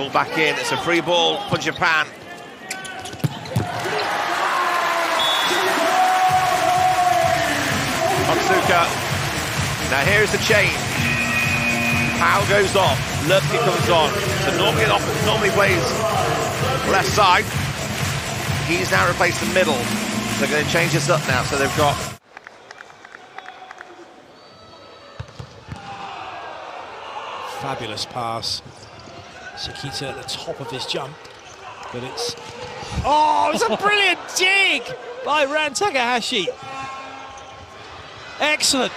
Ball back in. It's a free ball for Japan. Otsuka. Now here's the change. Powell goes off. Lupke comes on. So normally, off. normally plays left side. He's now replaced the middle. They're going to change this up now. So they've got Fabulous pass. Sekita at the top of his jump, but it's... Oh, it's a brilliant dig by Ran Takahashi. Excellent.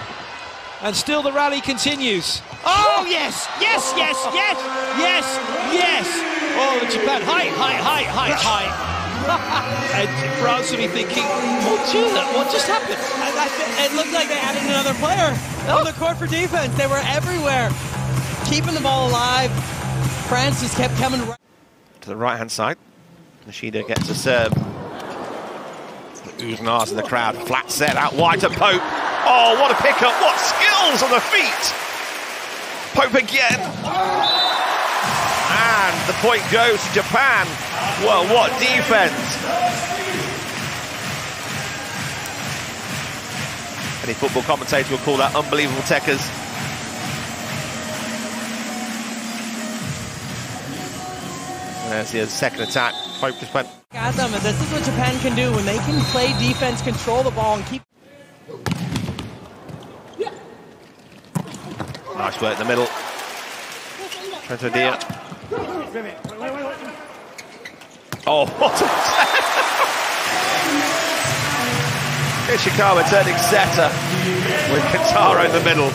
And still the rally continues. Oh, yes, yes, yes, yes, yes, yes. Oh, the Japan, high, high, high, high, high. and France will be thinking, what, what just happened? it looked like they added another player on oh. the court for defense. They were everywhere keeping the ball alive. France kept coming right to the right-hand side. Nishida gets a serve. Uznars in the crowd. Flat set out wide to Pope. Oh, what a pickup. What skills on the feet. Pope again. And the point goes to Japan. Well, what defense. Any football commentator will call that unbelievable techers. There's the second attack. Pope just went. Them, and this is what Japan can do when they can play defense, control the ball, and keep. Nice work in the middle. Trento Dia. Oh, what a Ishikawa turning setter with Kentaro in the middle.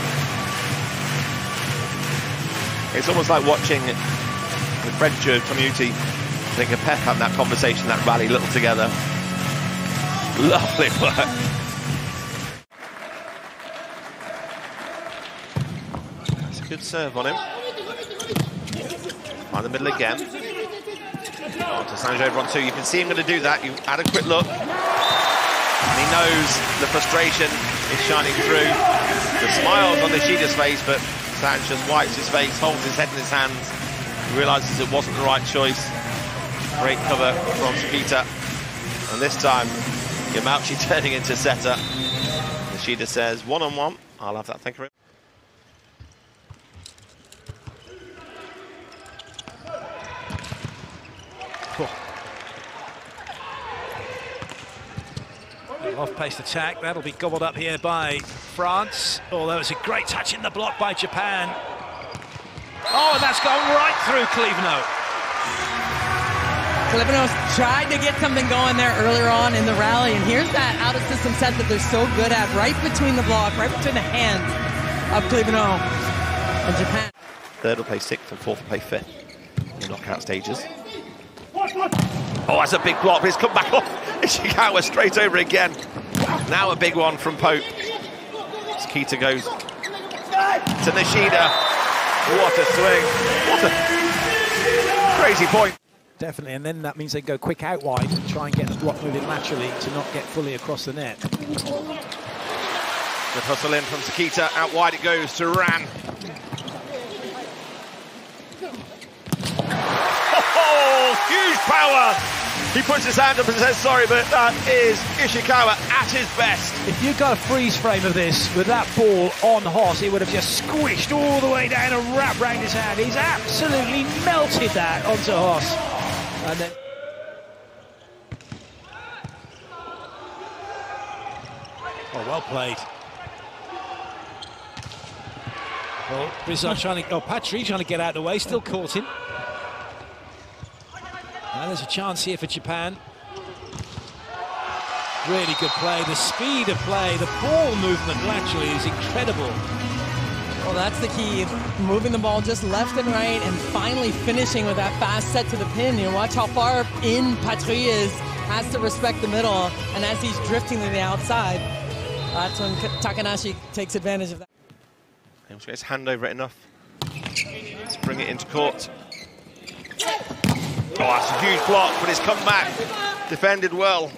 It's almost like watching uh, community, think of Pep having that conversation, that rally, little together. Lovely work. That's a good serve on him. Find the middle again. On to Saint-Germain two. You can see him going to do that. You had a quick look. And he knows the frustration is shining through. The smiles on Nishida's face, but Sanchez wipes his face, holds his head in his hands, realises it wasn't the right choice. Great cover from Sekita. And this time, Yamauchi turning into setter. Nishida says, one-on-one. -on -one. I'll have that, thank you. Off-paced attack, that'll be gobbled up here by France. Although it's a great touch in the block by Japan. Oh, and that's gone right through Clevenot. Clevenot tried to get something going there earlier on in the rally, and here's that out-of-system set that they're so good at, right between the block, right between the hands of Clevenot and Japan. Third will play sixth and fourth will play fifth in the knockout stages. Oh, that's a big block, but it's come back off. Ishikawa straight over again. Now a big one from Pope. Sekita goes to Nishida. What a swing. What a crazy point. Definitely, and then that means they go quick out wide and try and get the block moving laterally to not get fully across the net. Good hustle in from Sekita. Out wide it goes to Ran. Oh, huge power he puts his hand up and says sorry, but that is Ishikawa at his best. If you got a freeze frame of this with that ball on Hoss, he would have just squished all the way down and wrapped around his hand. He's absolutely melted that onto Hoss. And then... Oh, well played. Oh, well, Brizard trying to, oh, Patry trying to get out of the way, still caught him. Now there's a chance here for Japan. Really good play. The speed of play, the ball movement laterally is incredible. Well, that's the key. Moving the ball just left and right and finally finishing with that fast set to the pin. You know, watch how far in Patry is. Has to respect the middle. And as he's drifting to the outside, that's when Takanashi takes advantage of that. He gets his hand over it enough to bring it into court that's a huge block, but it's come back. Defended well.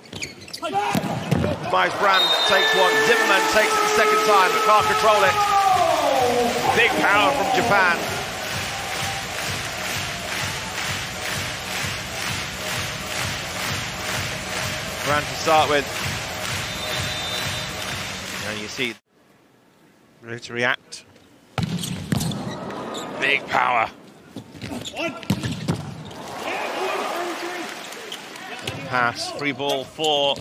Mice Brand takes one. Zimmerman takes it the second time, but can't control it. Big power from Japan. Brand to start with. And you see ready to react. Big power. One. Pass, free ball for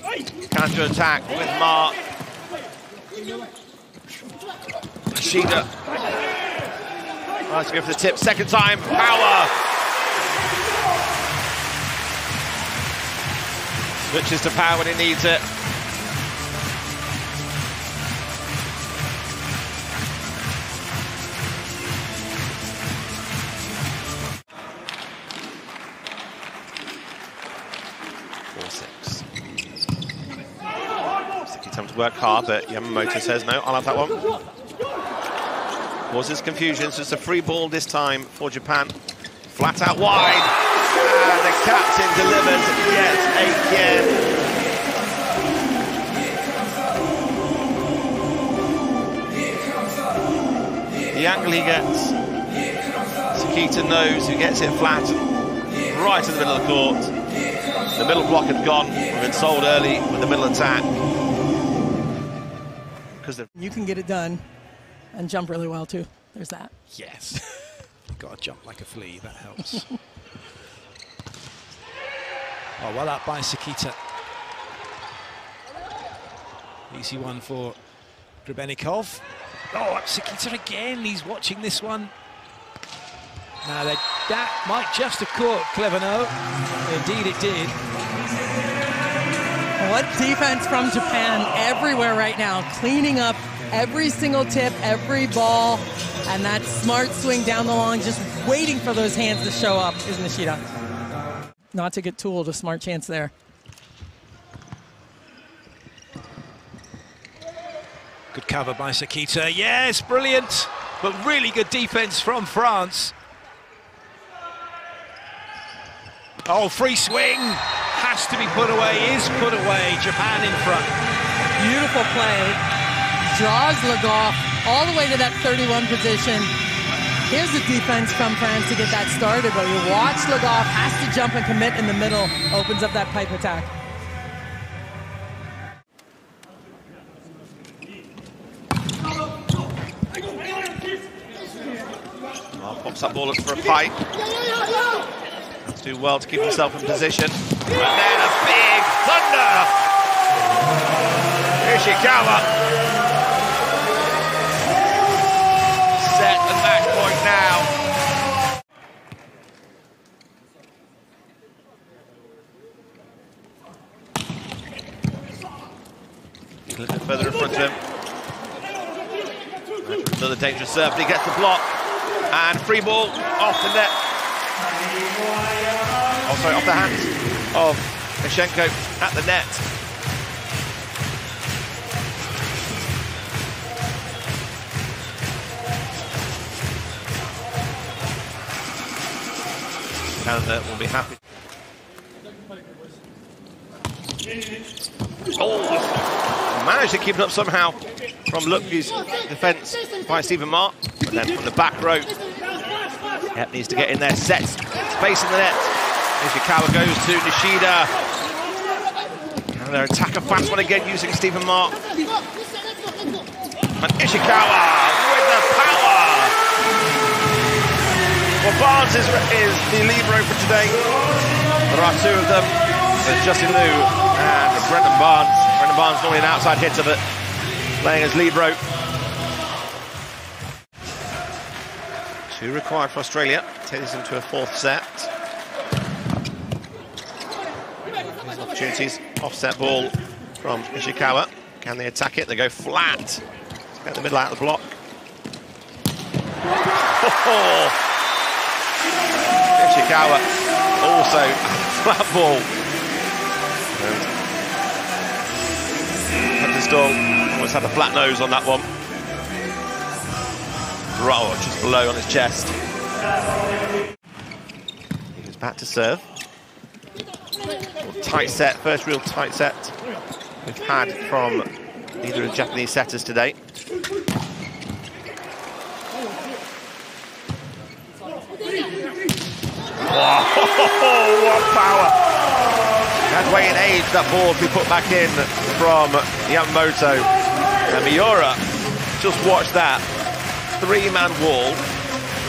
counter attack with Mark. Nishida. Nice to go for the tip. Second time, power. Switches to power when he needs it. Time to work hard, but Yamamoto says no. I'll have that one. Causes confusion, so it's a free ball this time for Japan. Flat out wide, and the captain delivers yet again. The angle he gets, Sekita knows who gets it flat, right in the middle of the court. The middle block had gone, had been sold early with the middle attack. Because You can get it done and jump really well too. There's that. Yes. Got to jump like a flea, that helps. oh, well up by Sekita. Easy one for Grebennikov. Oh, up Sekita again. He's watching this one. Now, that, that might just have caught Clevenot. Indeed, it did. What defense from Japan everywhere right now, cleaning up every single tip, every ball, and that smart swing down the long, just waiting for those hands to show up is Nishida. Not to get tool, a smart chance there. Good cover by Sekita. Yes, brilliant. But really good defense from France. Oh, free swing. Has to be put away, is put away. Japan in front. Beautiful play. Draws Le Goff all the way to that 31 position. Here's the defense from France to get that started, but you watch Le Goff has to jump and commit in the middle, opens up that pipe attack. Oh, pops that ball up for a pipe. Has to do well to keep himself in position. And then a big thunder! Ishikawa. Set the match point now. A little bit further in front of him. Another dangerous serve, he gets the block. And free ball off the net. Oh, sorry, off the hands of Mishenko at the net. Canada will be happy. Oh, managed to keep it up somehow from Lutfi's defence by Stephen Maar. But then from the back row, Yep, needs to get in there, sets in the net. Ishikawa goes to Nishida. And their attacker fast one again using Stephen Maar. And Ishikawa with the power. Well, Barnes is, is the libero for today. There are two of them. There's Justin Liu and Brendan Barnes. Brendan Barnes normally an outside hitter, but playing as libero. Two required for Australia. Take this into a fourth set. Opportunities. Offset ball from Ishikawa. Can they attack it? They go flat. Get the middle out of the block. Oh! Ishikawa also flat ball. Um, Heptestall almost had a flat nose on that one. Right, just below on his chest. He goes back to serve. Tight set, first real tight set we've had from either of the Japanese setters today. What power! Had way in age, that ball to be put back in from Yamamoto. And Miura, just watch that. Three-man wall,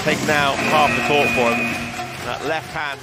taking out half the court for him. That left hand